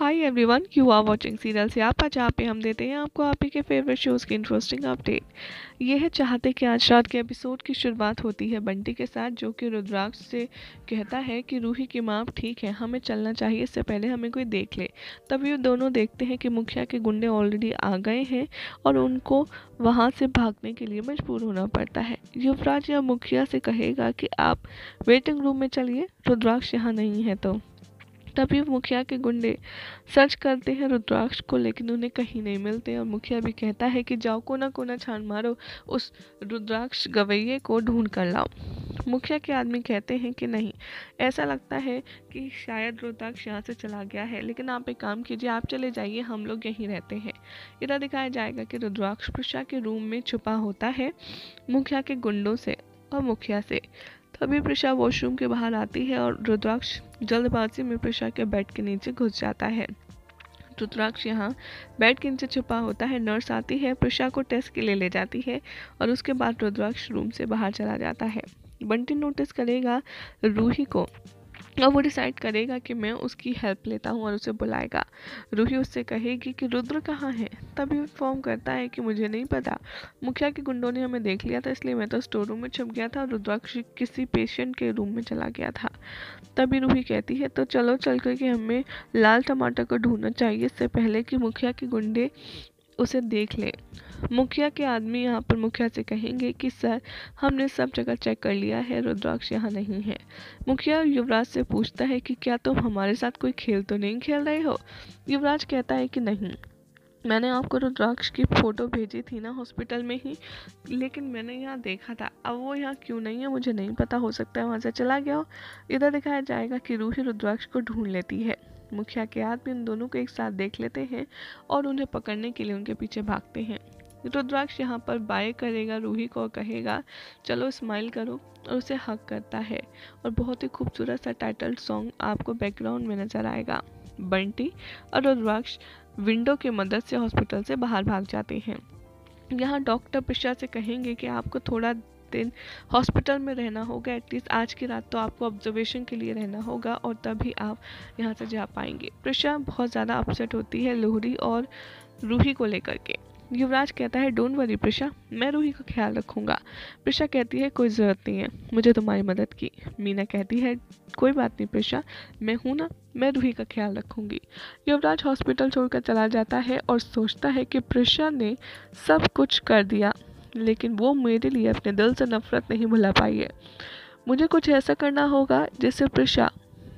Hi everyone you are watching serial से आप जहाँ पे हम देते हैं आपको आप ही के फेवरेट शोज़ की इंटरेस्टिंग अपडेट ये है चाहते कि आज रात के एपिसोड की शुरुआत होती है बंटी के साथ, जो कि रुद्राक्ष से कहता है कि रूही की माँ, ठीक है, हमें चलना चाहिए, इससे पहले हमें कोई देख ले। तभी वो दोनों देखते हैं कि मुखिया के गुंडे ऑलरेडी आ गए हैं और उनको वहाँ से भागने के लिए मजबूर होना पड़ता है। युवराज या मुखिया से कहेगा कि आप वेटिंग रूम में चलिए, रुद्राक्ष यहाँ नहीं है तो। तभी मुखिया के गुंडे सर्च करते हैं रुद्राक्ष को, लेकिन उन्हें कहीं नहीं मिलते। और मुखिया भी कहता है कि जाओ, कोना कोना छान मारो उस रुद्राक्ष गवैये को ढूंढ कर लाओ। मुखिया के आदमी कहते हैं कि नहीं, ऐसा लगता है कि शायद रुद्राक्ष यहाँ से चला गया है, लेकिन आप एक काम कीजिए, आप चले जाइए, हम लोग यहीं रहते हैं। इधर दिखाया जाएगा कि रुद्राक्ष प्रशा के रूम में छुपा होता है मुखिया के गुंडों से और मुखिया से। तभी प्रशा वॉशरूम के बाहर आती है और रुद्राक्ष जल्दबाजी में प्रशा के बेड के नीचे घुस जाता है। रुद्राक्ष यहाँ बेड के नीचे छुपा होता है। नर्स आती है, प्रशा को टेस्ट के लिए ले जाती है और उसके बाद रुद्राक्ष रूम से बाहर चला जाता है। बंटी नोटिस करेगा रूही को और वो डिसाइड करेगा कि मैं उसकी हेल्प लेता हूँ और उसे बुलाएगा। रूही उससे कहेगी कि, रुद्र कहाँ है? तभी इन्फॉर्म करता है कि मुझे नहीं पता। मुखिया के गुंडों ने हमें देख लिया था, इसलिए मैं तो स्टोर रूम में छुप गया था और रुद्राक्ष किसी पेशेंट के रूम में चला गया था। तभी रूही कहती है तो चलो, चल कर के हमें लाल टमाटर को ढूंढना चाहिए। इससे पहले कि मुखिया के गुंडे उसे देख लें। मुखिया के आदमी यहाँ पर मुखिया से कहेंगे कि, सर, हमने सब जगह चेक कर लिया है, रुद्राक्ष यहाँ नहीं है। मुखिया युवराज से पूछता है कि, क्या तुम हमारे साथ कोई खेल तो नहीं खेल रहे हो? युवराज कहता है कि, नहीं। मैंने आपको रुद्राक्ष की फ़ोटो भेजी थी ना हॉस्पिटल में ही, लेकिन मैंने यहाँ देखा था। अब वो यहाँ क्यों नहीं है, मुझे नहीं पता, हो सकता है वहाँ से चला गया हो। इधर दिखाया जाएगा कि रूही रुद्राक्ष को ढूंढ लेती है। मुखिया के आदमी उन दोनों को एक साथ देख लेते हैं और उन्हें पकड़ने के लिए उनके पीछे भागते हैं। रुद्राक्ष यहाँ पर बाय करेगा, रूही को और कहेगा, चलो स्माइल करो, और उसे हक करता है। और बहुत ही खूबसूरत सा टाइटल सॉन्ग आपको बैकग्राउंड में नज़र आएगा। बंटी और रुद्राक्ष विंडो की मदद से हॉस्पिटल से बाहर भाग जाते हैं। यहाँ डॉक्टर पिशा से कहेंगे कि आपको थोड़ा दिन हॉस्पिटल में रहना होगा एटलीस्ट आज की रात तो आपको ऑब्जर्वेशन के लिए रहना होगा और तभी आप यहाँ से जा पाएँगे। प्रिशा बहुत ज़्यादा अपसेट होती है लोहरी और रूही को लेकर के। युवराज कहता है डोंट वरी प्रिशा, मैं रूही का ख्याल रखूँगा। प्रिशा कहती है, कोई ज़रूरत नहीं है, मुझे तुम्हारी मदद की। मीना कहती है, कोई बात नहीं प्रिशा, मैं हूँ ना, मैं रूही का ख्याल रखूँगी। युवराज हॉस्पिटल छोड़कर चला जाता है और सोचता है कि प्रिशा ने सब कुछ कर दिया। लेकिन वो मेरे लिए अपने दिल से नफरत नहीं भुला पाई है। मुझे कुछ ऐसा करना होगा जिससे प्रिशा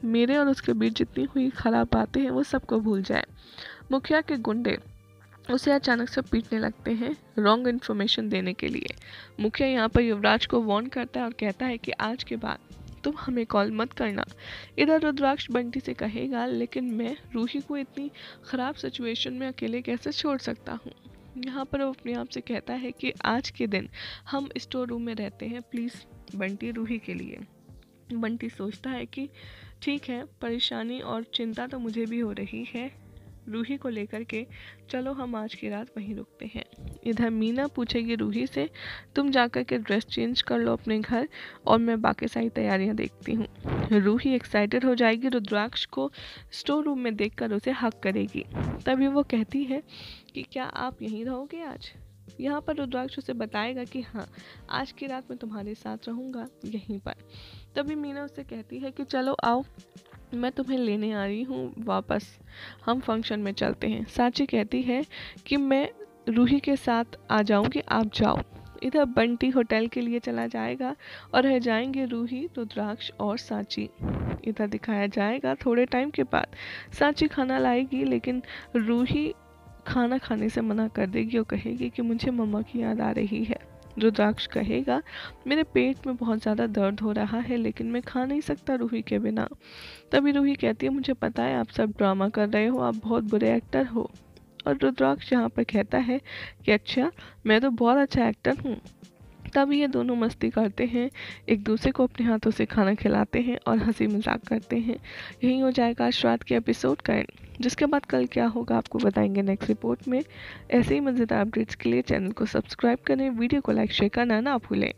मेरे और उसके बीच जितनी हुई खराब बातें हैं, वो सबको भूल जाए। मुखिया के गुंडे उसे अचानक से पीटने लगते हैं रॉन्ग इन्फॉर्मेशन देने के लिए। मुखिया यहाँ पर युवराज को वार्न करता है और कहता है कि आज के बाद तुम हमें कॉल मत करना। इधर रुद्राक्ष बंटी से कहेगा, लेकिन मैं रूही को इतनी ख़राब सिचुएशन में अकेले कैसे छोड़ सकता हूँ? यहाँ पर वो अपने आप से कहता है कि आज के दिन हम स्टोर रूम में रहते हैं, प्लीज़ बंटी रूही के लिए। बंटी सोचता है कि ठीक है, परेशानी और चिंता तो मुझे भी हो रही है। रूही को लेकर के, चलो हम आज की रात वहीं रुकते हैं। इधर मीना पूछेगी रूही से, तुम जाकर के ड्रेस चेंज कर लो अपने घर और मैं बाकी सारी तैयारियाँ देखती हूँ। रूही एक्साइटेड हो जाएगी, रुद्राक्ष को स्टोर रूम में देखकर उसे हक करेगी। तभी वो कहती है कि, क्या आप यहीं रहोगे आज? यहाँ पर रुद्राक्ष उसे बताएगा कि हाँ आज की रात मैं तुम्हारे साथ रहूँगा यहीं पर। तभी मीना उससे कहती है कि, चलो आओ मैं तुम्हें लेने आ रही हूँ वापस। हम फ़ंक्शन में चलते हैं। साची कहती है कि मैं रूही के साथ आ जाऊँगी, आप जाओ। इधर बंटी होटल के लिए चला जाएगा और रह जाएँगे रूही, रुद्राक्ष और सांची। इधर दिखाया जाएगा थोड़े टाइम के बाद। सांची खाना लाएगी, लेकिन रूही खाना खाने से मना कर देगी और कहेगी कि मुझे मम्मा की याद आ रही है। रुद्राक्ष कहेगा, मेरे पेट में बहुत ज़्यादा दर्द हो रहा है, लेकिन मैं खा नहीं सकता रूही के बिना। तभी रूही कहती है, मुझे पता है, आप सब ड्रामा कर रहे हो, आप बहुत बुरे एक्टर हो। और रुद्राक्ष यहाँ पर कहता है कि अच्छा मैं तो बहुत अच्छा एक्टर हूँ। तब ये दोनों मस्ती करते हैं एक दूसरे को अपने हाथों से खाना खिलाते हैं और हँसी मज़ाक करते हैं। यही हो जाएगा आज रात के एपिसोड का जिसके बाद कल क्या होगा आपको बताएँगे नेक्स्ट रिपोर्ट में। ऐसे ही मज़ेदार अपडेट्स के लिए चैनल को सब्सक्राइब करें, वीडियो को लाइक शेयर करना ना भूलें।